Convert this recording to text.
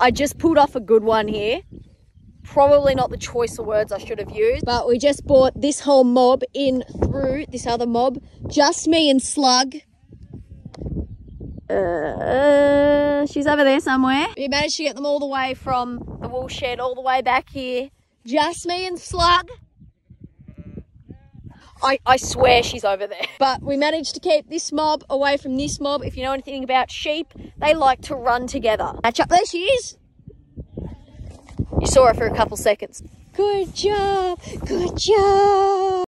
I just pulled off a good one here. Probably not the choice of words I should have used, but we just bought this whole mob in through this other mob. Just me and Slug. Uh, she's over there somewhere. We managed to get them all the way from the wool shed all the way back here. Just me and Slug. I, I swear she's over there. But we managed to keep this mob away from this mob. If you know anything about sheep, they like to run together. Match up. There she is. You saw her for a couple seconds. Good job. Good job.